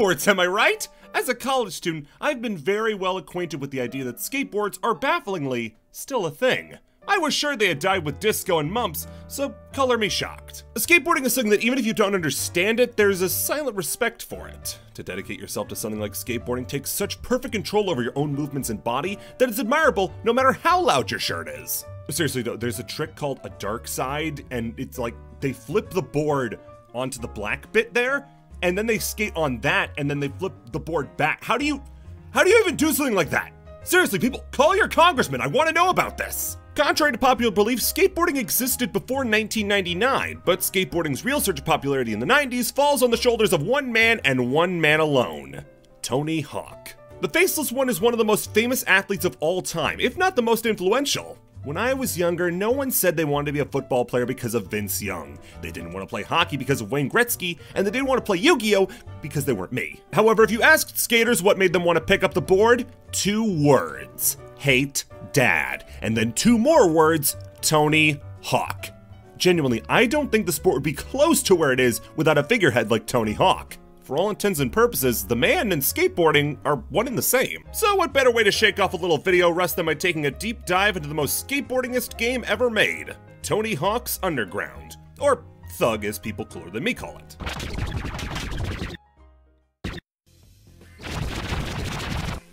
skateboards, am I right? As a college student, I've been very well acquainted with the idea that skateboards are bafflingly still a thing. I was sure they had died with disco and mumps, so color me shocked. Skateboarding is something that even if you don't understand it, there's a silent respect for it. To dedicate yourself to something like skateboarding takes such perfect control over your own movements and body that it's admirable no matter how loud your shirt is. Seriously though, there's a trick called a dark side, and it's like they flip the board onto the black bit there, and then they skate on that, and then they flip the board back. How do you, how do you even do something like that? Seriously, people, call your congressman. I want to know about this. Contrary to popular belief, skateboarding existed before 1999, but skateboarding's real surge of popularity in the 90s falls on the shoulders of one man and one man alone Tony Hawk. The Faceless One is one of the most famous athletes of all time, if not the most influential. When I was younger, no one said they wanted to be a football player because of Vince Young. They didn't want to play hockey because of Wayne Gretzky, and they didn't want to play Yu Gi Oh! because they weren't me. However, if you asked skaters what made them want to pick up the board, two words hate dad. And then two more words Tony Hawk. Genuinely, I don't think the sport would be close to where it is without a figurehead like Tony Hawk. For all intents and purposes, the man and skateboarding are one and the same. So what better way to shake off a little video rest than by taking a deep dive into the most skateboardingest game ever made, Tony Hawk's Underground. Or Thug as people cooler than me call it.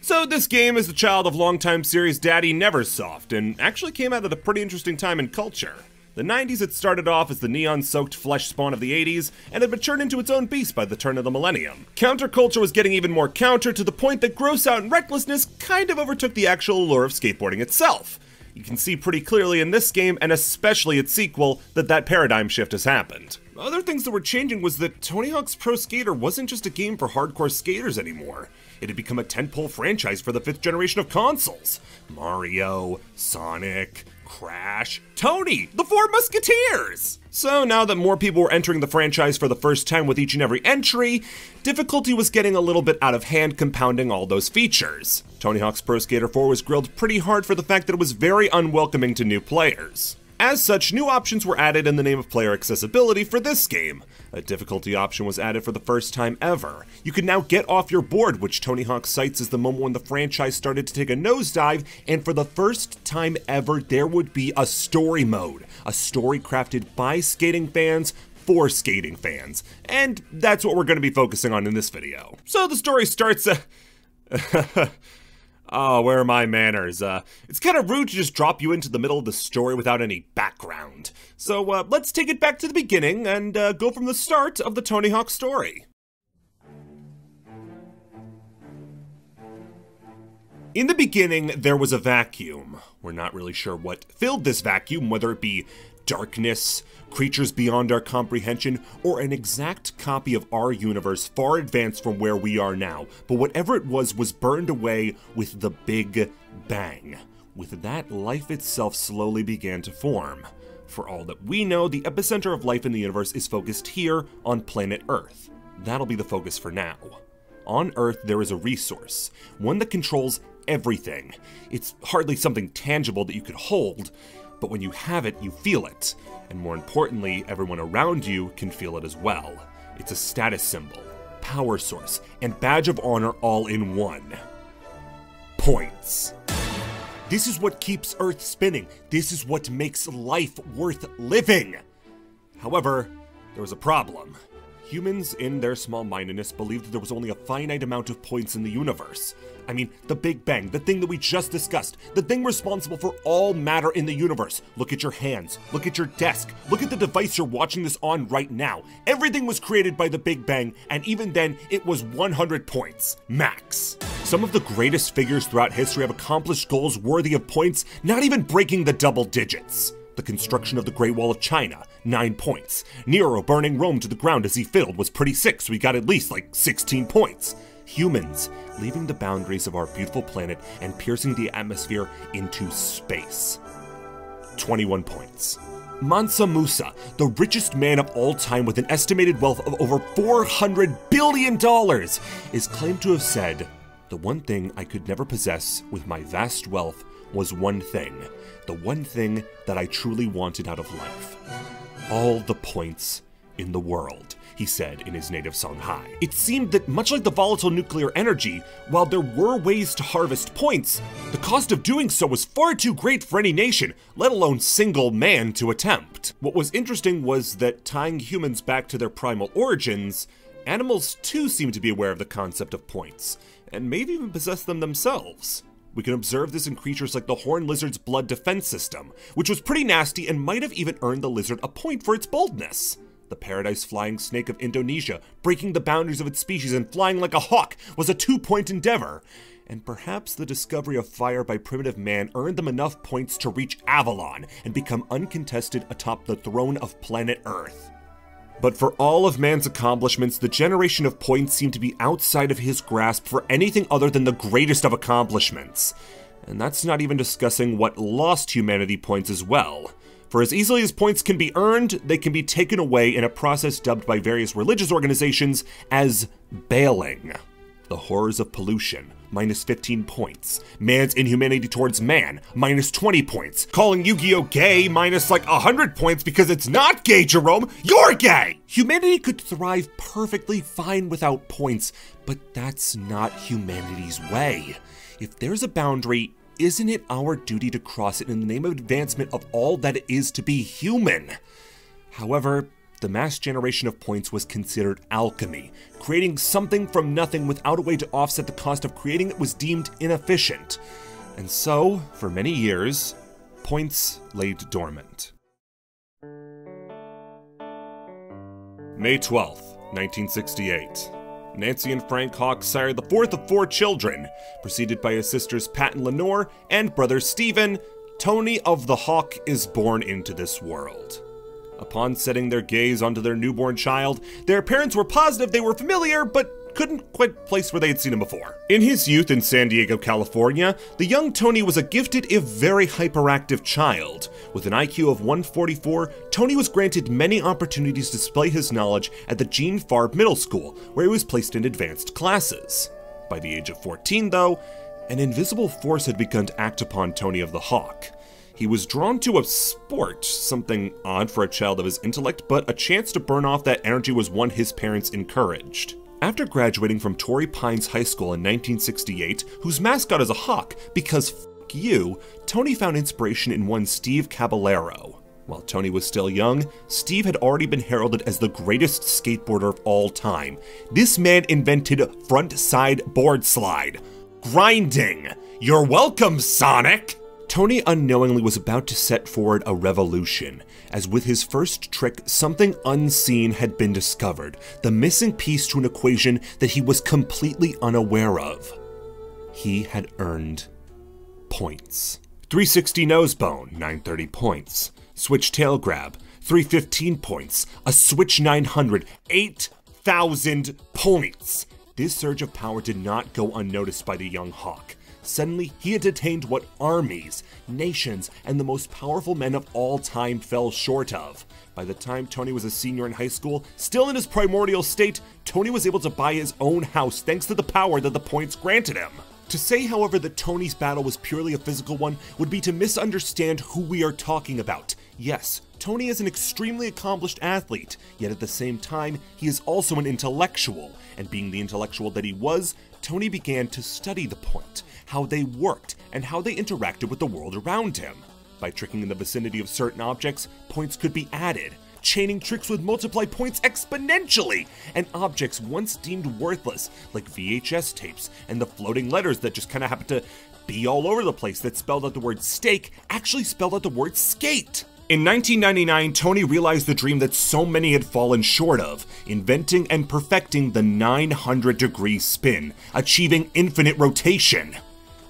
So this game is the child of longtime series daddy Neversoft, and actually came out at a pretty interesting time in culture. The 90s had started off as the neon-soaked flesh spawn of the 80s, and had matured into its own beast by the turn of the millennium. Counterculture was getting even more counter to the point that gross out and recklessness kind of overtook the actual allure of skateboarding itself. You can see pretty clearly in this game, and especially its sequel, that that paradigm shift has happened. Other things that were changing was that Tony Hawk's Pro Skater wasn't just a game for hardcore skaters anymore. It had become a tentpole franchise for the fifth generation of consoles. Mario, Sonic, Crash, Tony, the Four Musketeers! So now that more people were entering the franchise for the first time with each and every entry, difficulty was getting a little bit out of hand compounding all those features. Tony Hawk's Pro Skater 4 was grilled pretty hard for the fact that it was very unwelcoming to new players. As such, new options were added in the name of player accessibility for this game. A difficulty option was added for the first time ever. You could now get off your board, which Tony Hawk cites as the moment when the franchise started to take a nosedive, and for the first time ever, there would be a story mode. A story crafted by skating fans for skating fans. And that's what we're going to be focusing on in this video. So the story starts. Uh, Oh, where are my manners? Uh, it's kind of rude to just drop you into the middle of the story without any background. So, uh, let's take it back to the beginning and uh, go from the start of the Tony Hawk story. In the beginning, there was a vacuum. We're not really sure what filled this vacuum, whether it be darkness, creatures beyond our comprehension, or an exact copy of our universe far advanced from where we are now. But whatever it was, was burned away with the Big Bang. With that, life itself slowly began to form. For all that we know, the epicenter of life in the universe is focused here on planet Earth. That'll be the focus for now. On Earth, there is a resource, one that controls everything. It's hardly something tangible that you could hold, but when you have it, you feel it. And more importantly, everyone around you can feel it as well. It's a status symbol, power source, and badge of honor all in one. Points. This is what keeps Earth spinning. This is what makes life worth living. However, there was a problem. Humans, in their small mindedness, believed that there was only a finite amount of points in the universe. I mean, the Big Bang, the thing that we just discussed, the thing responsible for all matter in the universe. Look at your hands, look at your desk, look at the device you're watching this on right now. Everything was created by the Big Bang, and even then, it was 100 points, max. Some of the greatest figures throughout history have accomplished goals worthy of points, not even breaking the double digits. The construction of the Great Wall of China, 9 points. Nero burning Rome to the ground as he fiddled was pretty sick, so he got at least like 16 points. Humans leaving the boundaries of our beautiful planet and piercing the atmosphere into space. 21 points. Mansa Musa, the richest man of all time with an estimated wealth of over $400 billion, is claimed to have said, The one thing I could never possess with my vast wealth was one thing, the one thing that I truly wanted out of life. All the points in the world. he said in his native Songhai. It seemed that, much like the volatile nuclear energy, while there were ways to harvest points, the cost of doing so was far too great for any nation, let alone single man, to attempt. What was interesting was that tying humans back to their primal origins, animals too seem to be aware of the concept of points, and maybe even possess them themselves. We can observe this in creatures like the horned lizard's blood defense system, which was pretty nasty and might have even earned the lizard a point for its boldness. The paradise flying snake of Indonesia, breaking the boundaries of its species and flying like a hawk, was a two point endeavor. And perhaps the discovery of fire by primitive man earned them enough points to reach Avalon and become uncontested atop the throne of planet Earth. But for all of man's accomplishments, the generation of points seemed to be outside of his grasp for anything other than the greatest of accomplishments. And that's not even discussing what lost humanity points as well. For as easily as points can be earned, they can be taken away in a process dubbed by various religious organizations as bailing. The horrors of pollution, minus 15 points. Man's inhumanity towards man, minus 20 points. Calling Yu-Gi-Oh! gay, minus like 100 points because it's not gay, Jerome! You're gay! Humanity could thrive perfectly fine without points, but that's not humanity's way. If there's a boundary, isn't it our duty to cross it in the name of advancement of all that it is to be human? However, the mass generation of points was considered alchemy. Creating something from nothing without a way to offset the cost of creating it was deemed inefficient. And so, for many years, points laid dormant. May 12th, 1968. Nancy and Frank Hawk sired the fourth of four children, preceded by his sisters Pat and Lenore and brother Stephen. Tony of the Hawk is born into this world. Upon setting their gaze onto their newborn child, their parents were positive they were familiar, but couldn't quite place where they had seen him before. In his youth in San Diego, California, the young Tony was a gifted if very hyperactive child. With an IQ of 144, Tony was granted many opportunities to display his knowledge at the Gene Farb Middle School, where he was placed in advanced classes. By the age of 14, though, an invisible force had begun to act upon Tony of the Hawk. He was drawn to a sport, something odd for a child of his intellect, but a chance to burn off that energy was one his parents encouraged. After graduating from Torrey Pines High School in 1968, whose mascot is a hawk, because f you, Tony found inspiration in one Steve Caballero. While Tony was still young, Steve had already been heralded as the greatest skateboarder of all time. This man invented front side board slide. Grinding! You're welcome, Sonic! Tony unknowingly was about to set forward a revolution, as with his first trick, something unseen had been discovered, the missing piece to an equation that he was completely unaware of. He had earned points. 360 nosebone, 930 points. Switch tail grab, 315 points. A switch 900, 8,000 points. This surge of power did not go unnoticed by the young hawk. Suddenly, he had attained what armies, nations, and the most powerful men of all time fell short of. By the time Tony was a senior in high school, still in his primordial state, Tony was able to buy his own house thanks to the power that the points granted him. To say, however, that Tony's battle was purely a physical one would be to misunderstand who we are talking about. Yes, Tony is an extremely accomplished athlete, yet at the same time, he is also an intellectual, and being the intellectual that he was, Tony began to study the point, how they worked, and how they interacted with the world around him. By tricking in the vicinity of certain objects, points could be added. Chaining tricks would multiply points exponentially, and objects once deemed worthless, like VHS tapes and the floating letters that just kind of happened to be all over the place that spelled out the word steak, actually spelled out the word skate. In 1999, Tony realized the dream that so many had fallen short of, inventing and perfecting the 900 degree spin, achieving infinite rotation.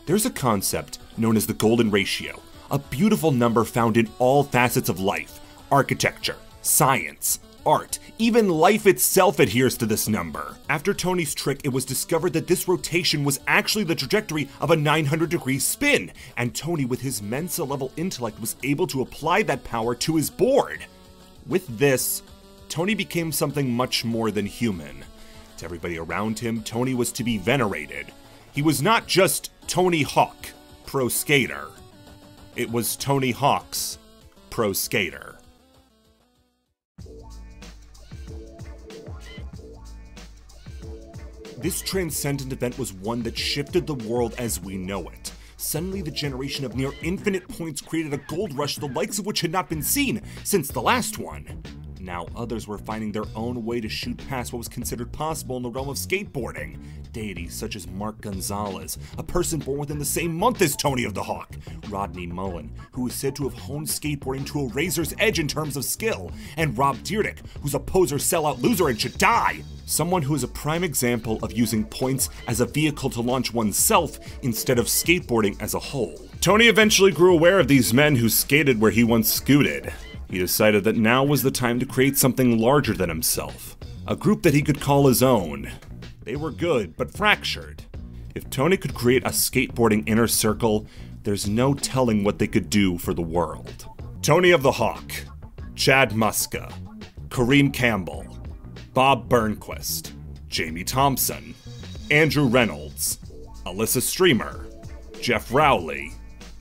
There's a concept known as the golden ratio, a beautiful number found in all facets of life architecture, science, art, even life itself adheres to this number. After Tony's trick, it was discovered that this rotation was actually the trajectory of a 900 degree spin, and Tony, with his Mensa level intellect, was able to apply that power to his board. With this, Tony became something much more than human. To everybody around him, Tony was to be venerated. He was not just Tony Hawk Pro Skater. It was Tony Hawk's Pro Skater. This transcendent event was one that shifted the world as we know it. Suddenly, the generation of near infinite points created a gold rush the likes of which had not been seen since the last one. Now, others were finding their own way to shoot past what was considered possible in the realm of skateboarding. Deities such as Mark Gonzalez, a person born within the same month as Tony of the Hawk, Rodney Mullen, who is said to have honed skateboarding to a razor's edge in terms of skill, and Rob Dyrdek, who's a poser, sellout loser and should die. Someone who is a prime example of using points as a vehicle to launch oneself instead of skateboarding as a whole. Tony eventually grew aware of these men who skated where he once scooted. He decided that now was the time to create something larger than himself, a group that he could call his own. They were good, but fractured. If Tony could create a skateboarding inner circle, there's no telling what they could do for the world. Tony of the Hawk, Chad Muska, Kareem Campbell, Bob Burnquist, Jamie Thompson, Andrew Reynolds, Elissa Steamer, Geoff Rowley,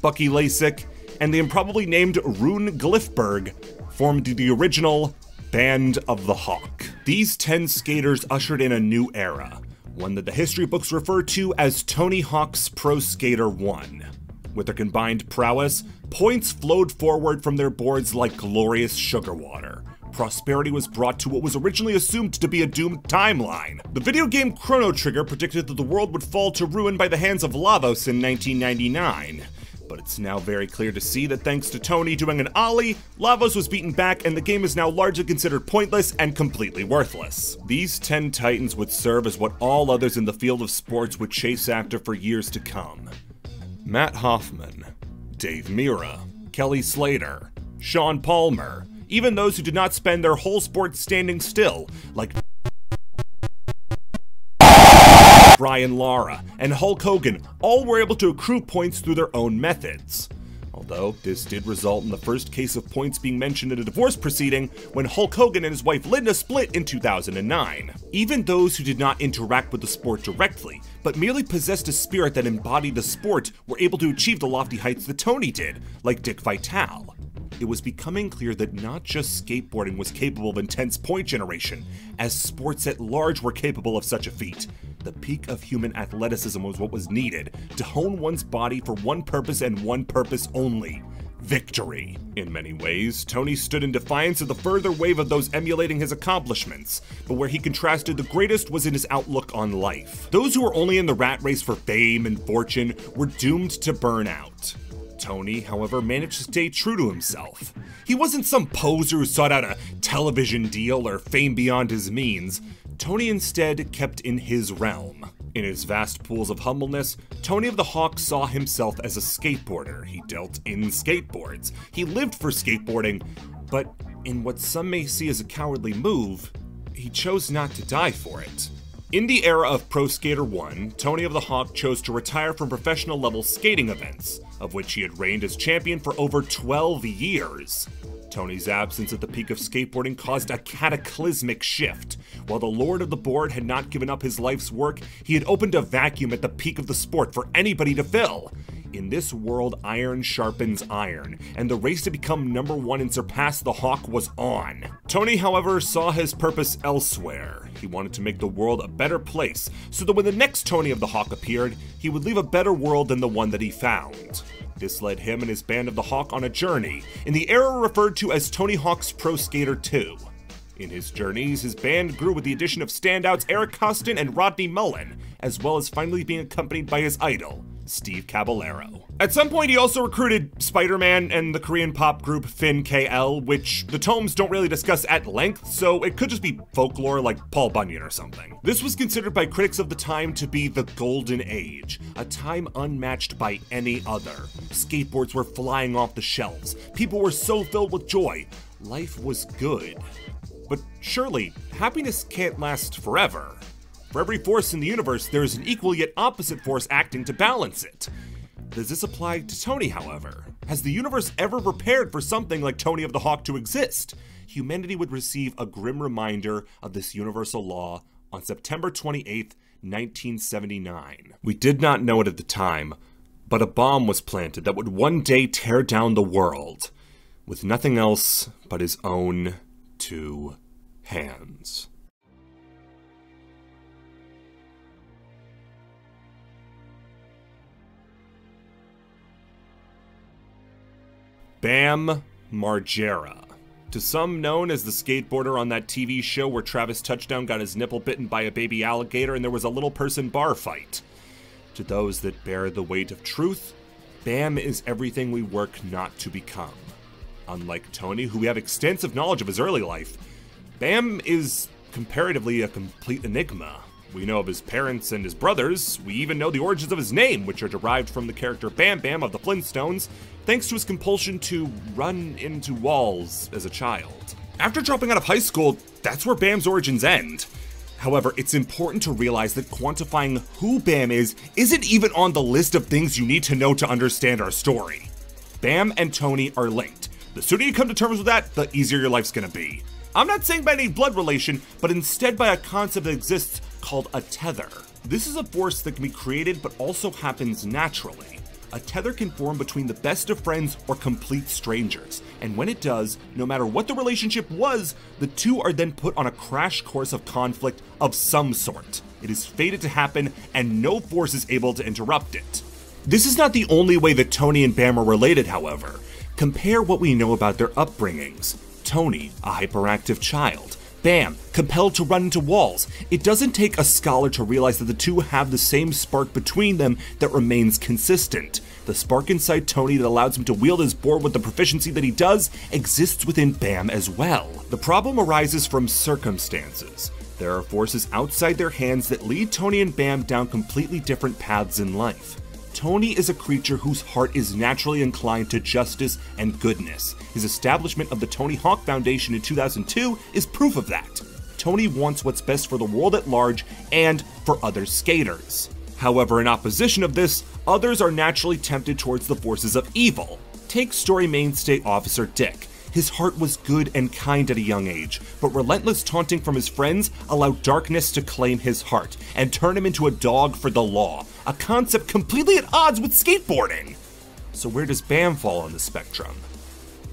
Bucky Lasek, and the improbably named Rune Glifberg formed the original Band of the Hawk. These 10 skaters ushered in a new era, one that the history books refer to as Tony Hawk's Pro Skater 1. With their combined prowess, points flowed forward from their boards like glorious sugar water. Prosperity was brought to what was originally assumed to be a doomed timeline. The video game Chrono Trigger predicted that the world would fall to ruin by the hands of Lavos in 1999 but it's now very clear to see that thanks to Tony doing an ollie, Lavos was beaten back and the game is now largely considered pointless and completely worthless. These 10 titans would serve as what all others in the field of sports would chase after for years to come. Matt Hoffman, Dave Mirra, Kelly Slater, Shaun Palmer, even those who did not spend their whole sport standing still, like Brian Lara, and Hulk Hogan all were able to accrue points through their own methods. Although this did result in the first case of points being mentioned in a divorce proceeding when Hulk Hogan and his wife Linda split in 2009. Even those who did not interact with the sport directly, but merely possessed a spirit that embodied the sport, were able to achieve the lofty heights that Tony did, like Dick Vitale it was becoming clear that not just skateboarding was capable of intense point generation, as sports at large were capable of such a feat. The peak of human athleticism was what was needed to hone one's body for one purpose and one purpose only victory. In many ways, Tony stood in defiance of the further wave of those emulating his accomplishments, but where he contrasted the greatest was in his outlook on life. Those who were only in the rat race for fame and fortune were doomed to burn out. Tony, however, managed to stay true to himself. He wasn't some poser who sought out a television deal or fame beyond his means. Tony instead kept in his realm. In his vast pools of humbleness, Tony of the Hawk saw himself as a skateboarder. He dealt in skateboards. He lived for skateboarding, but in what some may see as a cowardly move, he chose not to die for it. In the era of Pro Skater 1, Tony of the Hawk chose to retire from professional level skating events, of which he had reigned as champion for over 12 years. Tony's absence at the peak of skateboarding caused a cataclysmic shift. While the Lord of the Board had not given up his life's work, he had opened a vacuum at the peak of the sport for anybody to fill. In this world, iron sharpens iron, and the race to become number one and surpass the Hawk was on. Tony, however, saw his purpose elsewhere. He wanted to make the world a better place, so that when the next Tony of the Hawk appeared, he would leave a better world than the one that he found. This led him and his band of the Hawk on a journey, in the era referred to as Tony Hawk's Pro Skater 2. In his journeys, his band grew with the addition of standouts Eric Koston and Rodney Mullen, as well as finally being accompanied by his idol, Steve Caballero. At some point, he also recruited Spider Man and the Korean pop group Fin.K.L, which the tomes don't really discuss at length, so it could just be folklore like Paul Bunyan or something. This was considered by critics of the time to be the golden age, a time unmatched by any other. Skateboards were flying off the shelves, people were so filled with joy, life was good. But surely, happiness can't last forever. For every force in the universe, there is an equal yet opposite force acting to balance it. Does this apply to Tony, however? Has the universe ever prepared for something like Tony of the Hawk to exist? Humanity would receive a grim reminder of this universal law on September 28, 1979. We did not know it at the time, but a bomb was planted that would one day tear down the world, with nothing else but his own two hands. Bam Margera. To some known as the skateboarder on that TV show where Travis Touchdown got his nipple bitten by a baby alligator and there was a little person bar fight. To those that bear the weight of truth, Bam is everything we work not to become. Unlike Tony, who we have extensive knowledge of his early life, Bam is comparatively a complete enigma. We know of his parents and his brothers. We even know the origins of his name, which are derived from the character Bam Bam of the Flintstones, thanks to his compulsion to run into walls as a child. After dropping out of high school, that's where Bam's origins end. However, it's important to realize that quantifying who Bam is isn't even on the list of things you need to know to understand our story. Bam and Tony are linked. The sooner you come to terms with that, the easier your life's gonna be. I'm not saying by any blood relation, but instead by a concept that exists called a tether. This is a force that can be created but also happens naturally. A tether can form between the best of friends or complete strangers, and when it does, no matter what the relationship was, the two are then put on a crash course of conflict of some sort. It is fated to happen, and no force is able to interrupt it. This is not the only way that Tony and Bam are related, however. Compare what we know about their upbringings. Tony, a hyperactive child, Bam, compelled to run into walls. It doesn't take a scholar to realize that the two have the same spark between them that remains consistent. The spark inside Tony that allows him to wield his board with the proficiency that he does exists within Bam as well. The problem arises from circumstances. There are forces outside their hands that lead Tony and Bam down completely different paths in life. Tony is a creature whose heart is naturally inclined to justice and goodness. His establishment of the Tony Hawk Foundation in 2002 is proof of that. Tony wants what's best for the world at large and for other skaters. However, in opposition of this, others are naturally tempted towards the forces of evil. Take story mainstay Officer Dick. His heart was good and kind at a young age, but relentless taunting from his friends allowed darkness to claim his heart and turn him into a dog for the law, a concept completely at odds with skateboarding. So, where does Bam fall on the spectrum?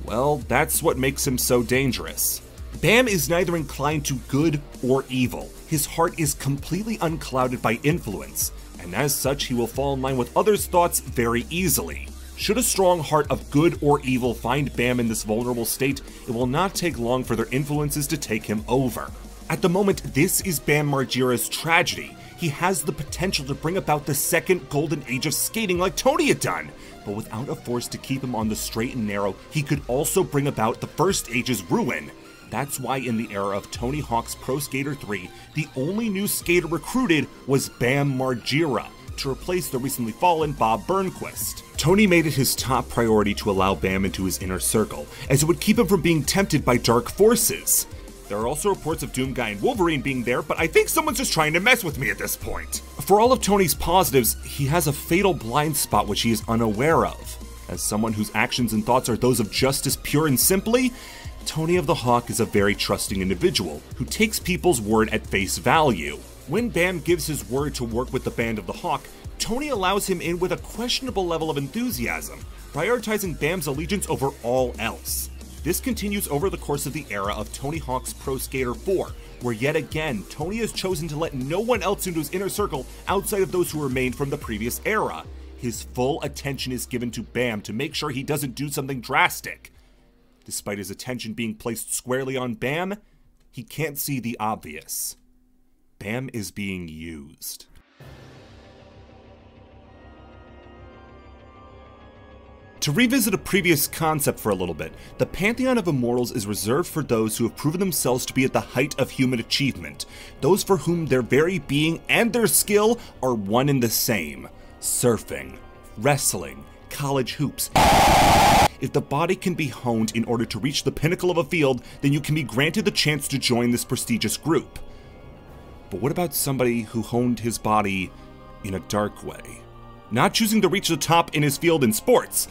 Well, that's what makes him so dangerous. Bam is neither inclined to good or evil. His heart is completely unclouded by influence, and as such, he will fall in line with others' thoughts very easily. Should a strong heart of good or evil find Bam in this vulnerable state, it will not take long for their influences to take him over. At the moment, this is Bam Margera's tragedy. He has the potential to bring about the second golden age of skating like Tony had done, but without a force to keep him on the straight and narrow, he could also bring about the first age's ruin. That's why in the era of Tony Hawk's Pro Skater 3, the only new skater recruited was Bam Margera, to replace the recently fallen Bob Burnquist. Tony made it his top priority to allow Bam into his inner circle, as it would keep him from being tempted by dark forces. There are also reports of Doom Guy and Wolverine being there, but I think someone's just trying to mess with me at this point. For all of Tony's positives, he has a fatal blind spot which he is unaware of. As someone whose actions and thoughts are those of justice pure and simply, Tony of the Hawk is a very trusting individual who takes people's word at face value. When Bam gives his word to work with the Band of the Hawk, Tony allows him in with a questionable level of enthusiasm, prioritizing Bam's allegiance over all else. This continues over the course of the era of Tony Hawk's Pro Skater 4, where yet again, Tony has chosen to let no one else into his inner circle outside of those who remained from the previous era. His full attention is given to Bam to make sure he doesn't do something drastic. Despite his attention being placed squarely on Bam, he can't see the obvious. Bam is being used. To revisit a previous concept for a little bit, the Pantheon of Immortals is reserved for those who have proven themselves to be at the height of human achievement, those for whom their very being and their skill are one and the same surfing, wrestling, college hoops. If the body can be honed in order to reach the pinnacle of a field, then you can be granted the chance to join this prestigious group. But what about somebody who honed his body in a dark way? Not choosing to reach the top in his field in sports,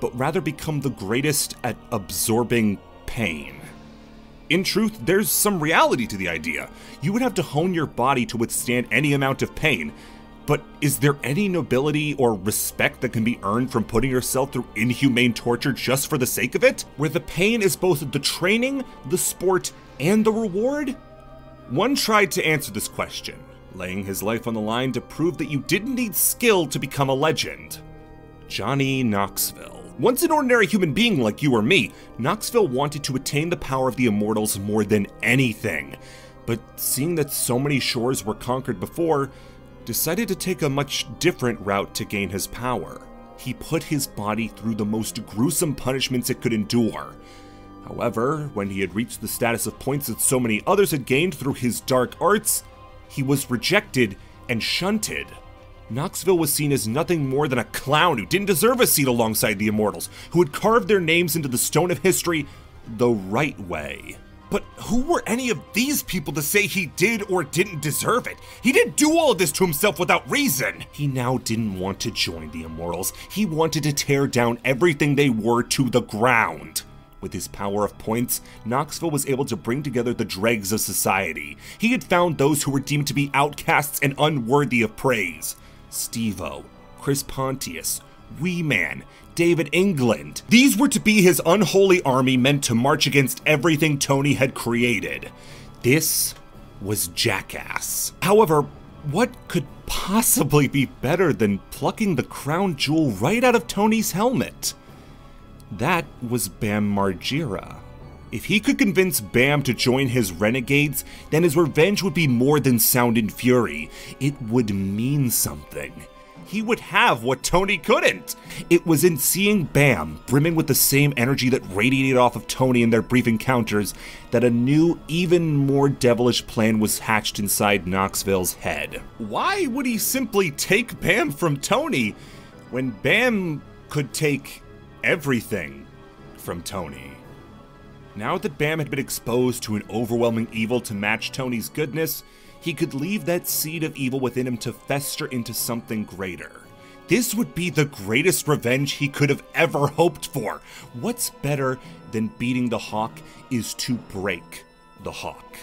but rather become the greatest at absorbing pain. In truth, there's some reality to the idea. You would have to hone your body to withstand any amount of pain. But is there any nobility or respect that can be earned from putting yourself through inhumane torture just for the sake of it? Where the pain is both the training, the sport, and the reward? One tried to answer this question, laying his life on the line to prove that you didn't need skill to become a legend. Johnny Knoxville. Once an ordinary human being like you or me, Knoxville wanted to attain the power of the Immortals more than anything. But seeing that so many shores were conquered before, decided to take a much different route to gain his power. He put his body through the most gruesome punishments it could endure. However, when he had reached the status of points that so many others had gained through his dark arts, he was rejected and shunted. Knoxville was seen as nothing more than a clown who didn't deserve a seat alongside the Immortals, who had carved their names into the stone of history the right way. But who were any of these people to say he did or didn't deserve it? He didn't do all of this to himself without reason. He now didn't want to join the Immortals. He wanted to tear down everything they were to the ground. With his power of points, Knoxville was able to bring together the dregs of society. He had found those who were deemed to be outcasts and unworthy of praise. Steve-O, Chris Pontius, Wee Man, David England. These were to be his unholy army meant to march against everything Tony had created. This was Jackass. However, what could possibly be better than plucking the crown jewel right out of Tony's helmet? That was Bam Margera. If he could convince Bam to join his renegades, then his revenge would be more than sound and fury. It would mean something. He would have what Tony couldn't. It was in seeing Bam, brimming with the same energy that radiated off of Tony in their brief encounters, that a new, even more devilish plan was hatched inside Knoxville's head. Why would he simply take Bam from Tony when Bam could take everything from Tony. Now that Bam had been exposed to an overwhelming evil to match Tony's goodness, he could leave that seed of evil within him to fester into something greater. This would be the greatest revenge he could have ever hoped for. What's better than beating the Hawk is to break the Hawk.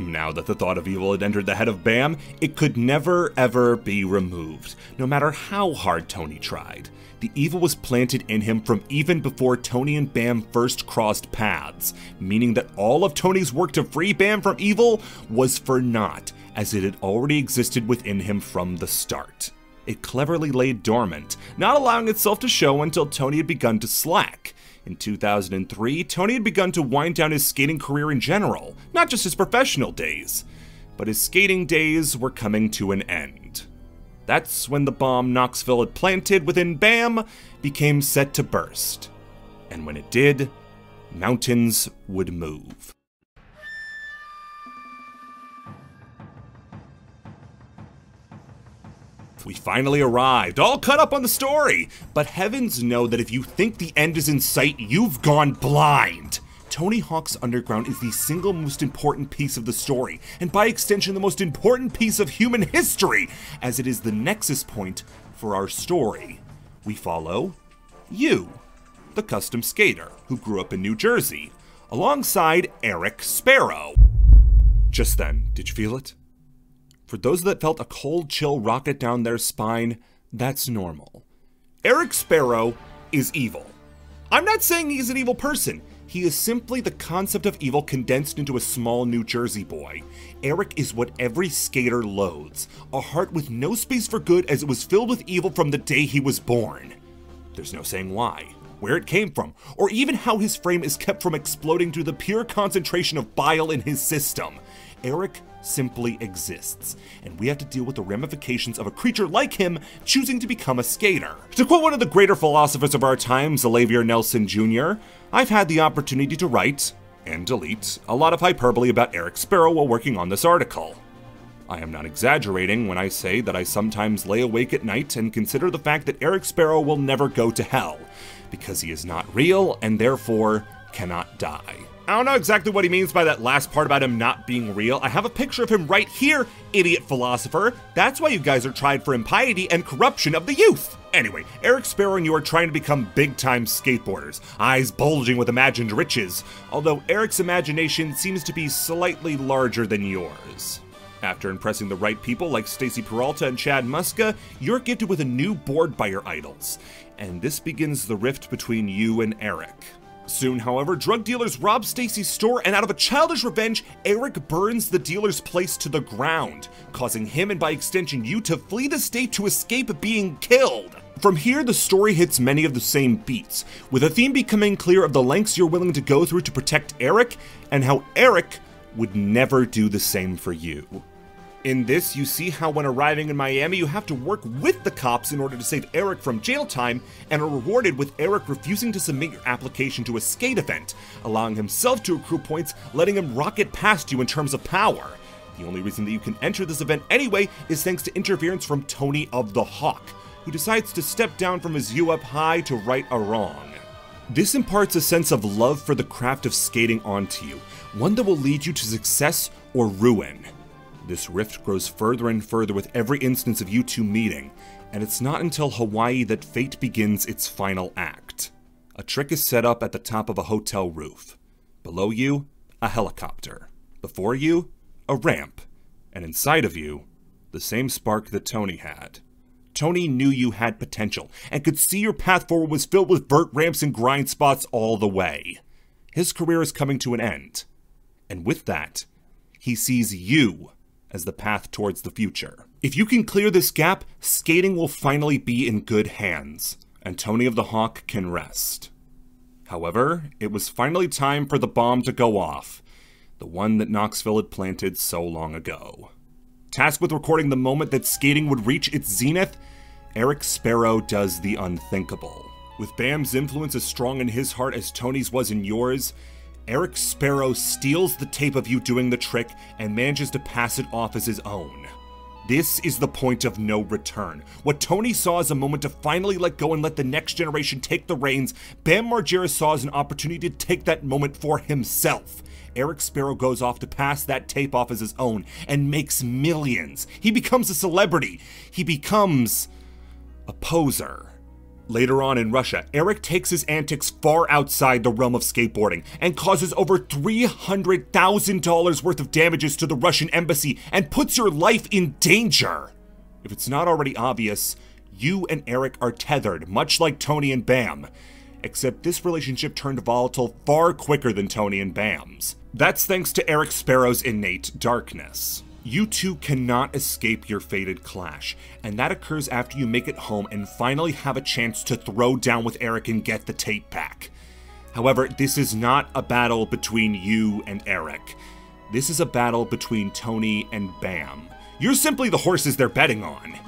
Now that the thought of evil had entered the head of Bam, it could never ever be removed, no matter how hard Tony tried. The evil was planted in him from even before Tony and Bam first crossed paths, meaning that all of Tony's work to free Bam from evil was for naught, as it had already existed within him from the start. It cleverly lay dormant, not allowing itself to show until Tony had begun to slack. In 2003, Tony had begun to wind down his skating career in general, not just his professional days. But his skating days were coming to an end. That's when the bomb Knoxville had planted within BAM became set to burst. And when it did, mountains would move. We finally arrived, all caught up on the story. But heavens know that if you think the end is in sight, you've gone blind. Tony Hawk's Underground is the single most important piece of the story, and by extension, the most important piece of human history, as it is the nexus point for our story. We follow you, the custom skater who grew up in New Jersey, alongside Eric Sparrow. Just then, did you feel it? For those that felt a cold chill rocket down their spine, that's normal. Eric Sparrow is evil. I'm not saying he's an evil person. He is simply the concept of evil condensed into a small New Jersey boy. Eric is what every skater loathes a heart with no space for good as it was filled with evil from the day he was born. There's no saying why, where it came from, or even how his frame is kept from exploding due to the pure concentration of bile in his system. Eric simply exists, and we have to deal with the ramifications of a creature like him choosing to become a skater. To quote one of the greater philosophers of our time, Xavier Nelson Jr., I've had the opportunity to write, and delete, a lot of hyperbole about Eric Sparrow while working on this article. I am not exaggerating when I say that I sometimes lay awake at night and consider the fact that Eric Sparrow will never go to hell, because he is not real and therefore cannot die. I don't know exactly what he means by that last part about him not being real. I have a picture of him right here, idiot philosopher. That's why you guys are tried for impiety and corruption of the youth. Anyway, Eric Sparrow and you are trying to become big time skateboarders, eyes bulging with imagined riches, although Eric's imagination seems to be slightly larger than yours. After impressing the right people like Stacy Peralta and Chad Muska, you're gifted with a new board by your idols. And this begins the rift between you and Eric. Soon, however, drug dealers rob Stacy's store, and out of a childish revenge, Eric burns the dealer's place to the ground, causing him and by extension you to flee the state to escape being killed. From here, the story hits many of the same beats, with a theme becoming clear of the lengths you're willing to go through to protect Eric, and how Eric would never do the same for you. In this, you see how when arriving in Miami, you have to work with the cops in order to save Eric from jail time, and are rewarded with Eric refusing to submit your application to a skate event, allowing himself to accrue points, letting him rocket past you in terms of power. The only reason that you can enter this event anyway is thanks to interference from Tony of the Hawk, who decides to step down from his U up high to right a wrong. This imparts a sense of love for the craft of skating onto you, one that will lead you to success or ruin. This rift grows further and further with every instance of you two meeting, and it's not until Hawaii that fate begins its final act. A trick is set up at the top of a hotel roof. Below you, a helicopter. Before you, a ramp. And inside of you, the same spark that Tony had. Tony knew you had potential and could see your path forward was filled with vert ramps and grind spots all the way. His career is coming to an end. And with that, he sees you as the path towards the future. If you can clear this gap, skating will finally be in good hands, and Tony of the Hawk can rest. However, it was finally time for the bomb to go off, the one that Knoxville had planted so long ago. Tasked with recording the moment that skating would reach its zenith, Eric Sparrow does the unthinkable. With Bam's influence as strong in his heart as Tony's was in yours, Eric Sparrow steals the tape of you doing the trick and manages to pass it off as his own. This is the point of no return. What Tony saw as a moment to finally let go and let the next generation take the reins, Bam Margera saw as an opportunity to take that moment for himself. Eric Sparrow goes off to pass that tape off as his own and makes millions. He becomes a celebrity. He becomes a poser. Later on in Russia, Eric takes his antics far outside the realm of skateboarding and causes over $300,000 worth of damages to the Russian embassy and puts your life in danger. If it's not already obvious, you and Eric are tethered, much like Tony and Bam. Except this relationship turned volatile far quicker than Tony and Bam's. That's thanks to Eric Sparrow's innate darkness. You two cannot escape your fated clash, and that occurs after you make it home and finally have a chance to throw down with Eric and get the tape back. However, this is not a battle between you and Eric. This is a battle between Tony and Bam. You're simply the horses they're betting on.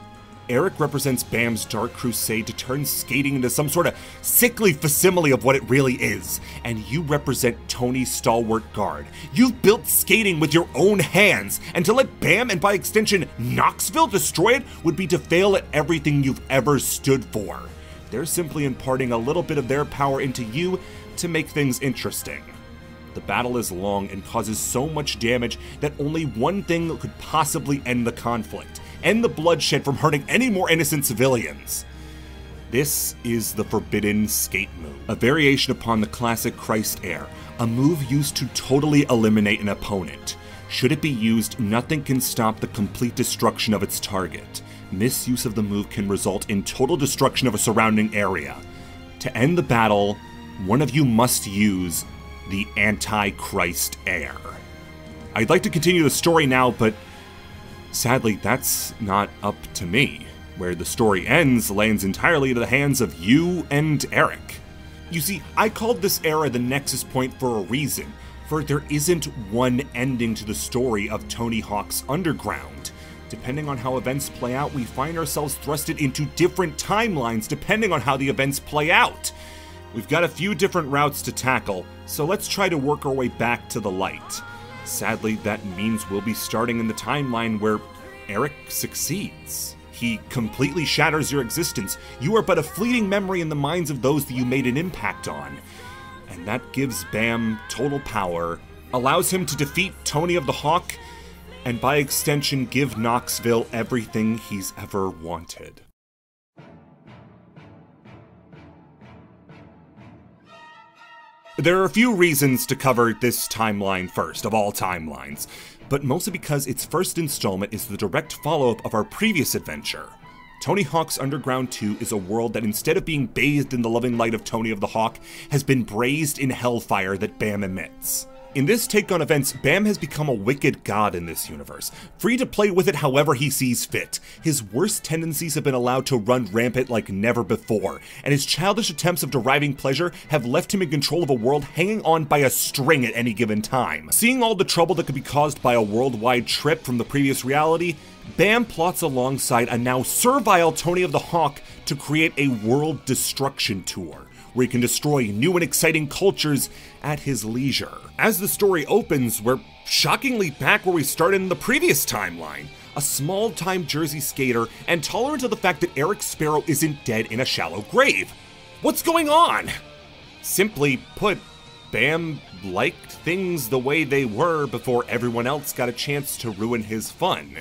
Eric represents Bam's dark crusade to turn skating into some sort of sickly facsimile of what it really is, and you represent Tony's stalwart guard. You've built skating with your own hands, and to let Bam and by extension Knoxville destroy it would be to fail at everything you've ever stood for. They're simply imparting a little bit of their power into you to make things interesting. The battle is long and causes so much damage that only one thing could possibly end the conflict end the bloodshed from hurting any more innocent civilians. This is the Forbidden Skate Move, a variation upon the classic Christ Air, a move used to totally eliminate an opponent. Should it be used, nothing can stop the complete destruction of its target. Misuse of the move can result in total destruction of a surrounding area. To end the battle, one of you must use the Antichrist Air. I'd like to continue the story now, but Sadly, that's not up to me. Where the story ends lands entirely to the hands of you and Eric. You see, I called this era the Nexus Point for a reason, for there isn't one ending to the story of Tony Hawk's Underground. Depending on how events play out, we find ourselves thrusted into different timelines depending on how the events play out. We've got a few different routes to tackle, so let's try to work our way back to the light. Sadly, that means we'll be starting in the timeline where Eric succeeds. He completely shatters your existence. You are but a fleeting memory in the minds of those that you made an impact on. And that gives Bam total power, allows him to defeat Tony of the Hawk, and by extension, give Knoxville everything he's ever wanted. There are a few reasons to cover this timeline first, of all timelines, but mostly because its first installment is the direct follow up of our previous adventure. Tony Hawk's Underground 2 is a world that instead of being bathed in the loving light of Tony of the Hawk, has been brazed in hellfire that Bam emits. In this take on events, Bam has become a wicked god in this universe, free to play with it however he sees fit. His worst tendencies have been allowed to run rampant like never before, and his childish attempts of deriving pleasure have left him in control of a world hanging on by a string at any given time. Seeing all the trouble that could be caused by a worldwide trip from the previous reality, Bam plots alongside a now servile Tony of the Hawk to create a world destruction tour where he can destroy new and exciting cultures at his leisure. As the story opens, we're shockingly back where we started in the previous timeline. A small time Jersey skater and tolerant of the fact that Eric Sparrow isn't dead in a shallow grave. What's going on? Simply put, Bam liked things the way they were before everyone else got a chance to ruin his fun.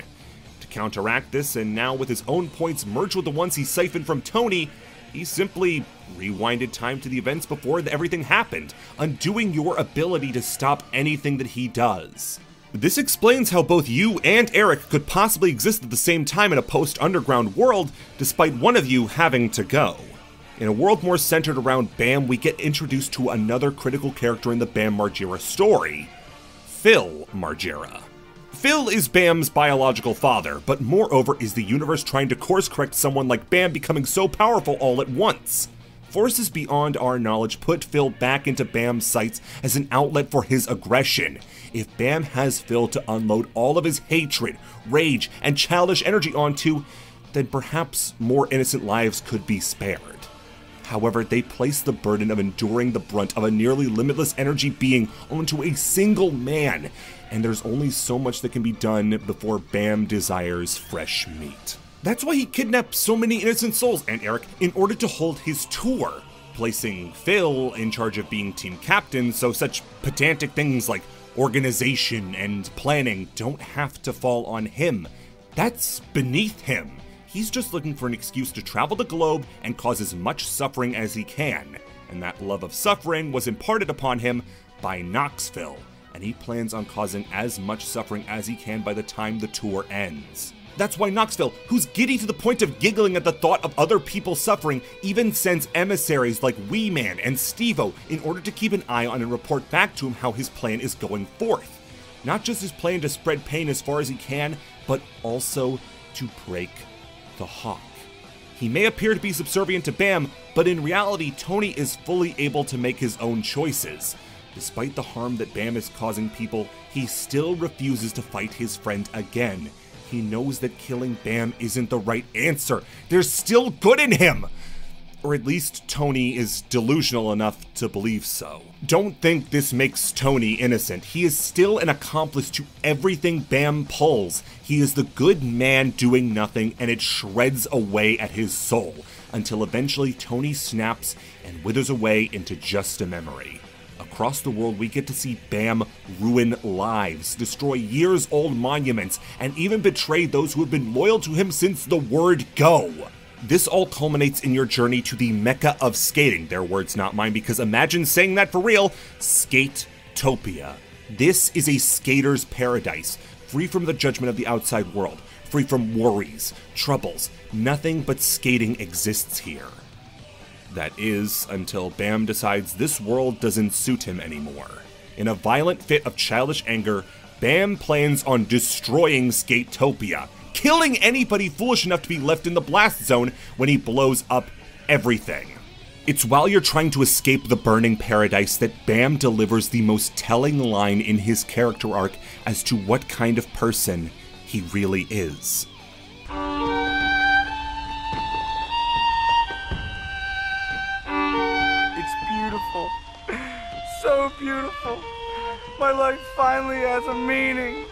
To counteract this, and now with his own points merged with the ones he siphoned from Tony, he simply rewinded time to the events before everything happened, undoing your ability to stop anything that he does. This explains how both you and Eric could possibly exist at the same time in a post underground world, despite one of you having to go. In a world more centered around Bam, we get introduced to another critical character in the Bam Margera story Phil Margera. Phil is Bam's biological father, but moreover is the universe trying to course correct someone like Bam becoming so powerful all at once. Forces beyond our knowledge put Phil back into Bam's sights as an outlet for his aggression. If Bam has Phil to unload all of his hatred, rage, and childish energy onto, then perhaps more innocent lives could be spared. However, they place the burden of enduring the brunt of a nearly limitless energy being onto a single man, and there's only so much that can be done before Bam desires fresh meat. That's why he kidnapped so many innocent souls, and Eric, in order to hold his tour, placing Phil in charge of being team captain so such pedantic things like organization and planning don't have to fall on him. That's beneath him. He's just looking for an excuse to travel the globe and cause as much suffering as he can. And that love of suffering was imparted upon him by Knoxville, and he plans on causing as much suffering as he can by the time the tour ends. That's why Knoxville, who's giddy to the point of giggling at the thought of other people suffering, even sends emissaries like Wee Man and Steve-O in order to keep an eye on and report back to him how his plan is going forth. Not just his plan to spread pain as far as he can, but also to break the Hawk. He may appear to be subservient to Bam, but in reality, Tony is fully able to make his own choices. Despite the harm that Bam is causing people, he still refuses to fight his friend again. He knows that killing Bam isn't the right answer. There's still good in him! Or at least Tony is delusional enough to believe so. Don't think this makes Tony innocent. He is still an accomplice to everything Bam pulls. He is the good man doing nothing, and it shreds away at his soul, until eventually Tony snaps and withers away into just a memory. Across the world, we get to see Bam ruin lives, destroy years old monuments, and even betray those who have been loyal to him since the word go. This all culminates in your journey to the mecca of skating. Their words, not mine, because imagine saying that for real Skatopia. This is a skater's paradise, free from the judgment of the outside world, free from worries, troubles. Nothing but skating exists here. That is, until Bam decides this world doesn't suit him anymore. In a violent fit of childish anger, Bam plans on destroying Skatopia, killing anybody foolish enough to be left in the blast zone when he blows up everything. It's while you're trying to escape the burning paradise that Bam delivers the most telling line in his character arc as to what kind of person he really is. So beautiful. My life finally has a meaning.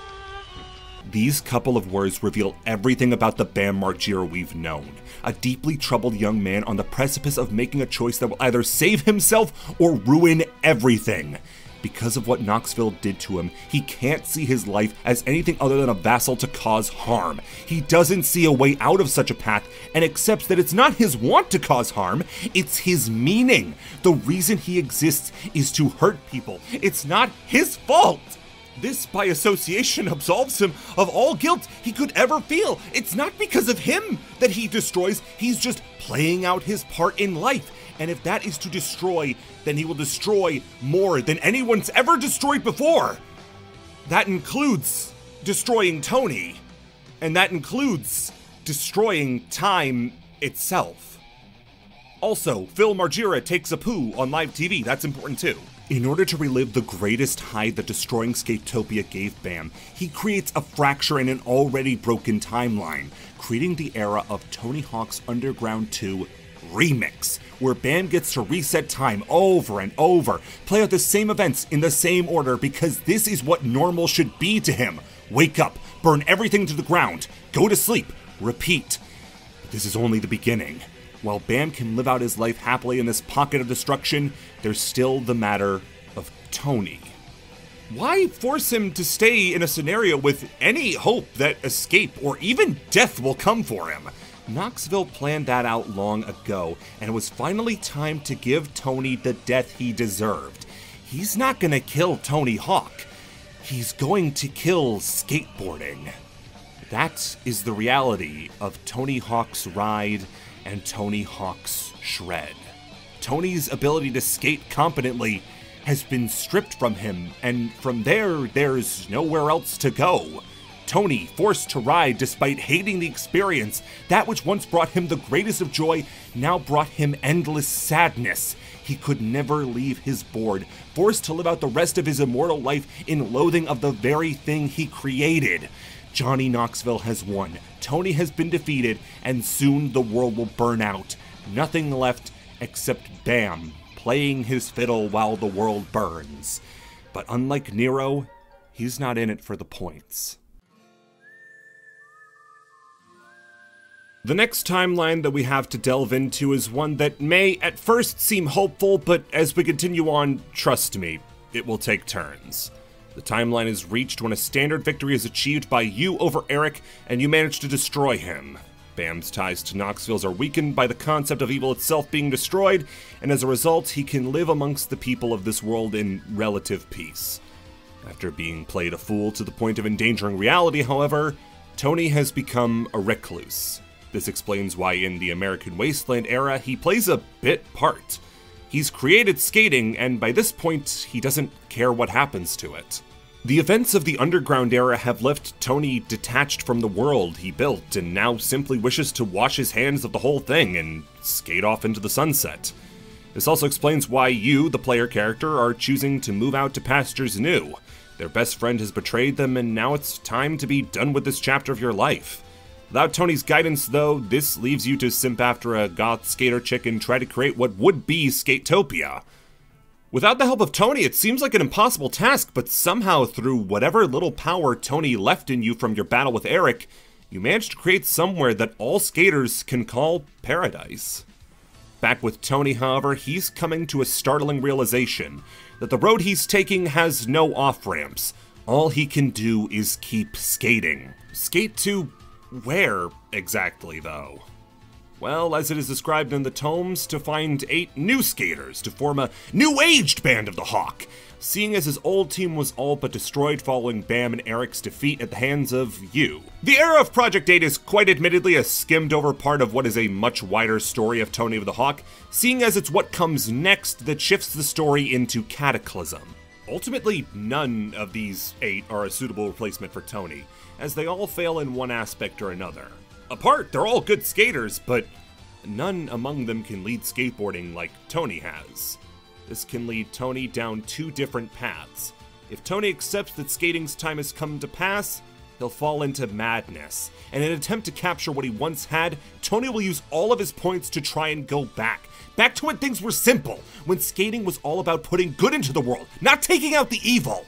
These couple of words reveal everything about the Bam Margera we've known. A deeply troubled young man on the precipice of making a choice that will either save himself or ruin everything. Because of what Knoxville did to him, he can't see his life as anything other than a vassal to cause harm. He doesn't see a way out of such a path and accepts that it's not his want to cause harm, it's his meaning. The reason he exists is to hurt people. It's not his fault. This, by association, absolves him of all guilt he could ever feel. It's not because of him that he destroys, he's just playing out his part in life. And if that is to destroy, then he will destroy more than anyone's ever destroyed before. That includes destroying Tony, and that includes destroying time itself. Also, Phil Margera takes a poo on live TV, that's important too. In order to relive the greatest high that destroying Skatopia gave Bam, he creates a fracture in an already broken timeline, creating the era of Tony Hawk's Underground 2 Remix, where Bam gets to reset time over and over, play out the same events in the same order because this is what normal should be to him. Wake up, burn everything to the ground, go to sleep, repeat. But this is only the beginning. While Bam can live out his life happily in this pocket of destruction, there's still the matter of Tony. Why force him to stay in a scenario with any hope that escape or even death will come for him? Knoxville planned that out long ago, and it was finally time to give Tony the death he deserved. He's not gonna kill Tony Hawk, he's going to kill skateboarding. That is the reality of Tony Hawk's ride and Tony Hawk's shred. Tony's ability to skate competently has been stripped from him, and from there, there's nowhere else to go. Tony, forced to ride despite hating the experience, that which once brought him the greatest of joy, now brought him endless sadness. He could never leave his board, forced to live out the rest of his immortal life in loathing of the very thing he created. Johnny Knoxville has won, Tony has been defeated, and soon the world will burn out. Nothing left except Bam, playing his fiddle while the world burns. But unlike Nero, he's not in it for the points. The next timeline that we have to delve into is one that may at first seem hopeful, but as we continue on, trust me, it will take turns. The timeline is reached when a standard victory is achieved by you over Eric, and you manage to destroy him. Bam's ties to Knoxville's are weakened by the concept of evil itself being destroyed, and as a result, he can live amongst the people of this world in relative peace. After being played a fool to the point of endangering reality, however, Tony has become a recluse. This explains why in the American Wasteland era he plays a bit part. He's created skating, and by this point, he doesn't care what happens to it. The events of the Underground era have left Tony detached from the world he built, and now simply wishes to wash his hands of the whole thing and skate off into the sunset. This also explains why you, the player character, are choosing to move out to pastures new. Their best friend has betrayed them, and now it's time to be done with this chapter of your life. Without Tony's guidance, though, this leaves you to simp after a goth skater chick and try to create what would be Skatopia. Without the help of Tony, it seems like an impossible task, but somehow through whatever little power Tony left in you from your battle with Eric, you managed to create somewhere that all skaters can call paradise. Back with Tony, however, he's coming to a startling realization that the road he's taking has no off ramps. All he can do is keep skating. Skate to where exactly, though? Well, as it is described in the tomes, to find eight new skaters to form a new aged band of the Hawk, seeing as his old team was all but destroyed following Bam and Eric's defeat at the hands of you. The era of Project 8 is quite admittedly a skimmed over part of what is a much wider story of Tony of the Hawk, seeing as it's what comes next that shifts the story into Cataclysm. Ultimately, none of these eight are a suitable replacement for Tony, as they all fail in one aspect or another. Apart, they're all good skaters, but none among them can lead skateboarding like Tony has. This can lead Tony down two different paths. If Tony accepts that skating's time has come to pass, he'll fall into madness. And in an attempt to capture what he once had, Tony will use all of his points to try and go back. Back to when things were simple, when skating was all about putting good into the world, not taking out the evil.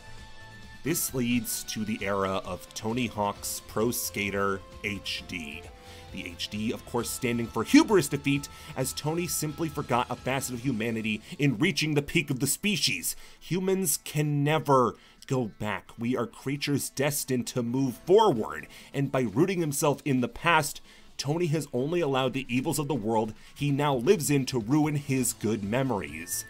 This leads to the era of Tony Hawk's Pro Skater HD. The HD, of course, standing for hubris defeat, as Tony simply forgot a facet of humanity in reaching the peak of the species. Humans can never go back. We are creatures destined to move forward, and by rooting himself in the past, Tony has only allowed the evils of the world he now lives in to ruin his good memories.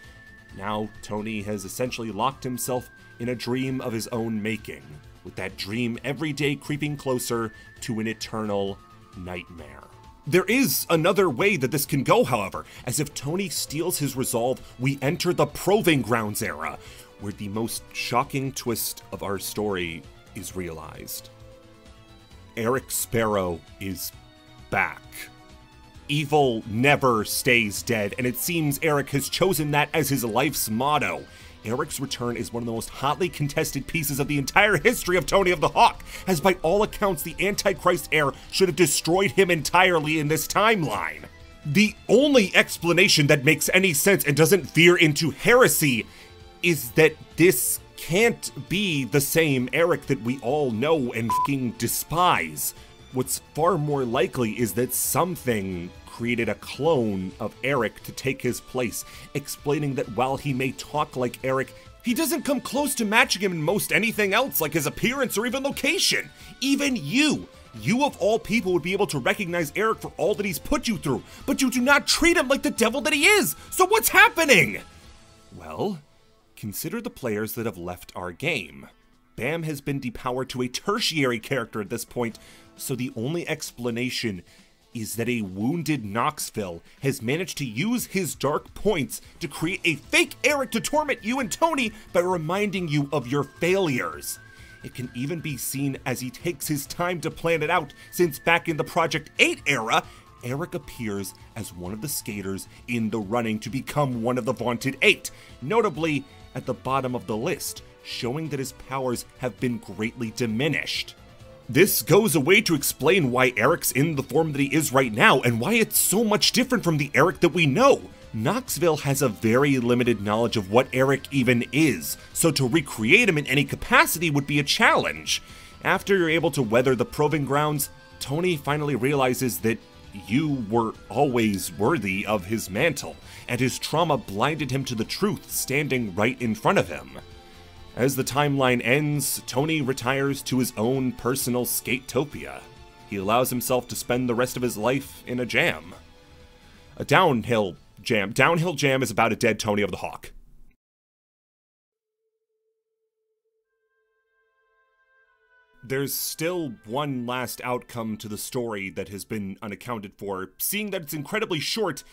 Now, Tony has essentially locked himself in a dream of his own making, with that dream every day creeping closer to an eternal nightmare. There is another way that this can go, however, as if Tony steels his resolve, we enter the Proving Grounds era, where the most shocking twist of our story is realized. Eric Sparrow is back. Evil never stays dead, and it seems Eric has chosen that as his life's motto. Eric's return is one of the most hotly contested pieces of the entire history of Tony of the Hawk, as by all accounts, the Antichrist heir should have destroyed him entirely in this timeline. The only explanation that makes any sense and doesn't veer into heresy is that this can't be the same Eric that we all know and fucking despise. What's far more likely is that something created a clone of Eric to take his place, explaining that while he may talk like Eric, he doesn't come close to matching him in most anything else, like his appearance or even location. Even you, you of all people would be able to recognize Eric for all that he's put you through, but you do not treat him like the devil that he is. So what's happening? Well, consider the players that have left our game. Bam has been depowered to a tertiary character at this point, so the only explanation is that a wounded Knoxville has managed to use his dark points to create a fake Eric to torment you and Tony by reminding you of your failures. It can even be seen as he takes his time to plan it out, since back in the Project 8 era, Eric appears as one of the skaters in the running to become one of the vaunted eight, notably at the bottom of the list, showing that his powers have been greatly diminished. This goes away to explain why Eric's in the form that he is right now and why it's so much different from the Eric that we know. Knoxville has a very limited knowledge of what Eric even is, so to recreate him in any capacity would be a challenge. After you're able to weather the proving grounds, Tony finally realizes that you were always worthy of his mantle, and his trauma blinded him to the truth standing right in front of him. As the timeline ends, Tony retires to his own personal Skatopia. He allows himself to spend the rest of his life in a jam. A downhill jam. Downhill jam is about a dead Tony of the Hawk. There's still one last outcome to the story that has been unaccounted for. Seeing that it's incredibly short,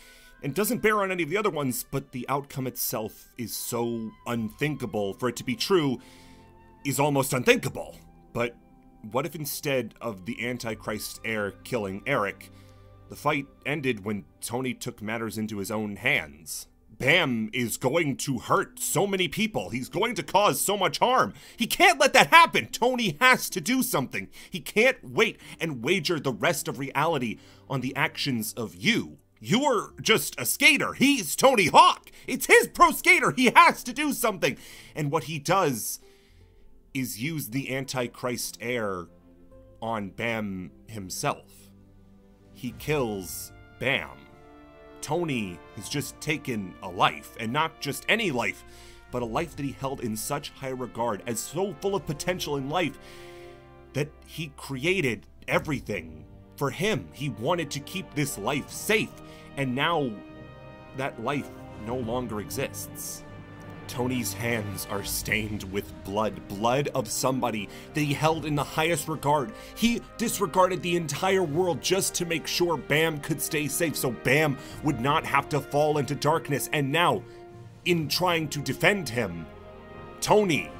and doesn't bear on any of the other ones, but the outcome itself is so unthinkable for it to be true is almost unthinkable. But what if instead of the Antichrist heir killing Eric, the fight ended when Tony took matters into his own hands? Bam is going to hurt so many people. He's going to cause so much harm. He can't let that happen. Tony has to do something. He can't wait and wager the rest of reality on the actions of you, you're just a skater. He's Tony Hawk. It's his pro skater. He has to do something. And what he does is use the Antichrist air on Bam himself. He kills Bam. Tony has just taken a life, and not just any life, but a life that he held in such high regard, as so full of potential in life, that he created everything for him. He wanted to keep this life safe, and now that life no longer exists. Tony's hands are stained with blood, blood of somebody that he held in the highest regard. He disregarded the entire world just to make sure Bam could stay safe so Bam would not have to fall into darkness. And now, in trying to defend him, Tony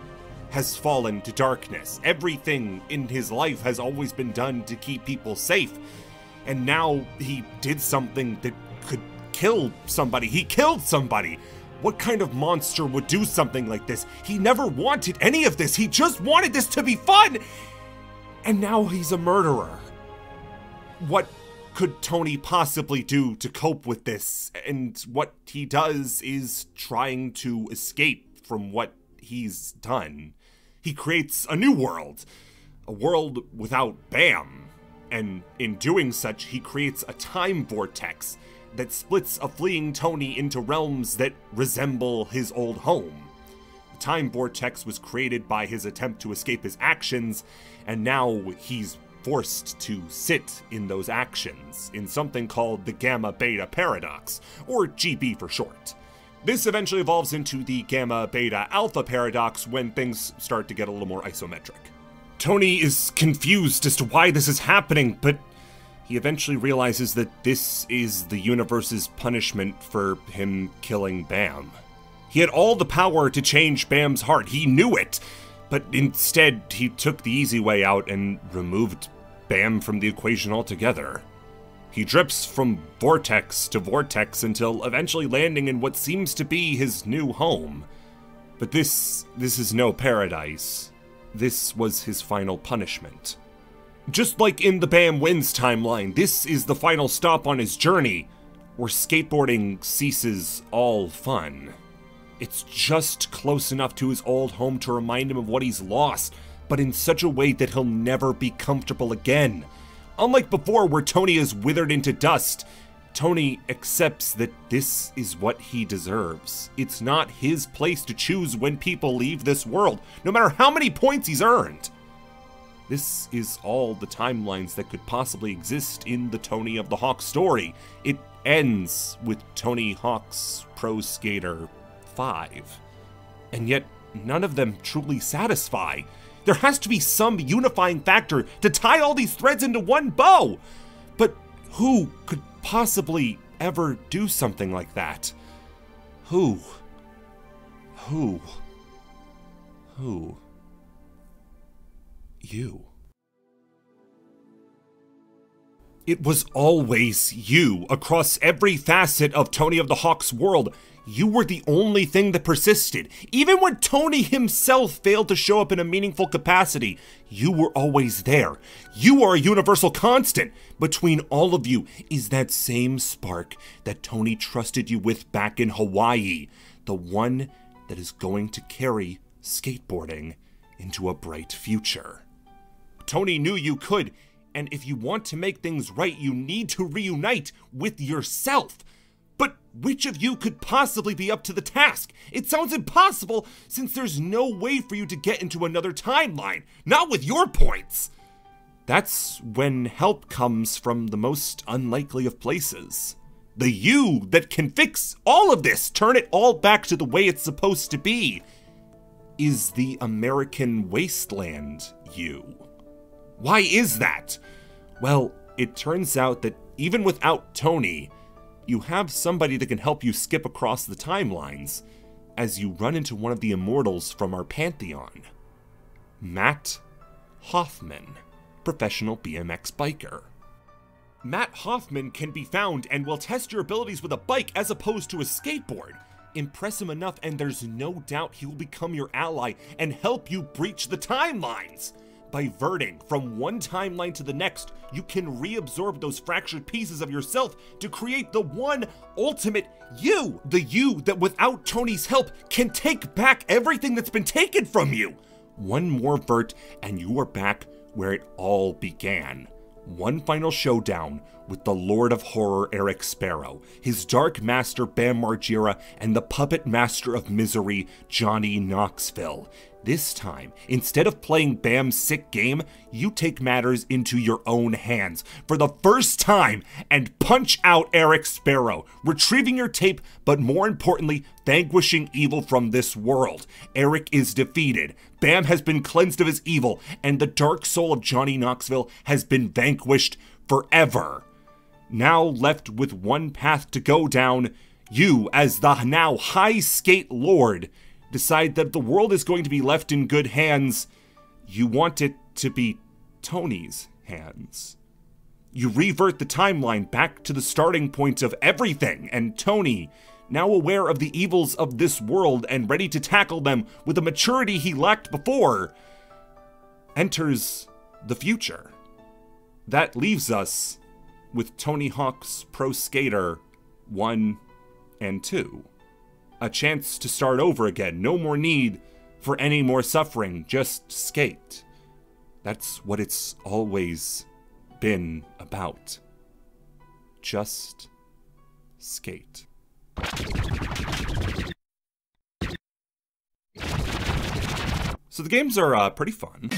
has fallen to darkness. Everything in his life has always been done to keep people safe. And now he did something that could kill somebody. He killed somebody. What kind of monster would do something like this? He never wanted any of this. He just wanted this to be fun. And now he's a murderer. What could Tony possibly do to cope with this? And what he does is trying to escape from what he's done. He creates a new world, a world without Bam. And in doing such, he creates a time vortex that splits a fleeing Tony into realms that resemble his old home. The time vortex was created by his attempt to escape his actions, and now he's forced to sit in those actions in something called the Gamma Beta Paradox, or GB for short. This eventually evolves into the gamma beta alpha paradox when things start to get a little more isometric. Tony is confused as to why this is happening, but he eventually realizes that this is the universe's punishment for him killing Bam. He had all the power to change Bam's heart, he knew it, but instead he took the easy way out and removed Bam from the equation altogether. He drifts from vortex to vortex until eventually landing in what seems to be his new home. But this this is no paradise. This was his final punishment. Just like in the Bam Wins timeline, this is the final stop on his journey, where skateboarding ceases all fun. It's just close enough to his old home to remind him of what he's lost, but in such a way that he'll never be comfortable again. Unlike before, where Tony is withered into dust, Tony accepts that this is what he deserves. It's not his place to choose when people leave this world, no matter how many points he's earned. This is all the timelines that could possibly exist in the Tony of the Hawk story. It ends with Tony Hawk's Pro Skater 5. And yet, none of them truly satisfy. There has to be some unifying factor to tie all these threads into one bow. But who could possibly ever do something like that? Who? Who? Who? You. It was always you across every facet of Tony of the Hawk's world. You were the only thing that persisted. Even when Tony himself failed to show up in a meaningful capacity, you were always there. You are a universal constant. Between all of you is that same spark that Tony trusted you with back in Hawaii. The one that is going to carry skateboarding into a bright future. Tony knew you could, and if you want to make things right, you need to reunite with yourself. Which of you could possibly be up to the task? It sounds impossible since there's no way for you to get into another timeline, not with your points. That's when help comes from the most unlikely of places. The you that can fix all of this, turn it all back to the way it's supposed to be, is the American wasteland you. Why is that? Well, it turns out that even without Tony, you have somebody that can help you skip across the timelines as you run into one of the immortals from our pantheon Matt Hoffman, professional BMX biker. Matt Hoffman can be found and will test your abilities with a bike as opposed to a skateboard. Impress him enough, and there's no doubt he will become your ally and help you breach the timelines. By verting from one timeline to the next, you can reabsorb those fractured pieces of yourself to create the one ultimate you. The you that without Tony's help can take back everything that's been taken from you. One more vert and you are back where it all began. One final showdown with the Lord of Horror Eric Sparrow, his Dark Master Bam Margera, and the Puppet Master of Misery Johnny Knoxville. This time, instead of playing Bam's sick game, you take matters into your own hands for the first time and punch out Eric Sparrow, retrieving your tape, but more importantly, vanquishing evil from this world. Eric is defeated, Bam has been cleansed of his evil, and the dark soul of Johnny Knoxville has been vanquished forever. Now left with one path to go down, you, as the now High Skate Lord, decide that the world is going to be left in good hands, you want it to be Tony's hands. You revert the timeline back to the starting point of everything, and Tony, now aware of the evils of this world and ready to tackle them with a maturity he lacked before, enters the future. That leaves us with Tony Hawk's Pro Skater 1 and 2 a chance to start over again. No more need for any more suffering. Just skate. That's what it's always been about. Just skate. So the games are uh, pretty fun.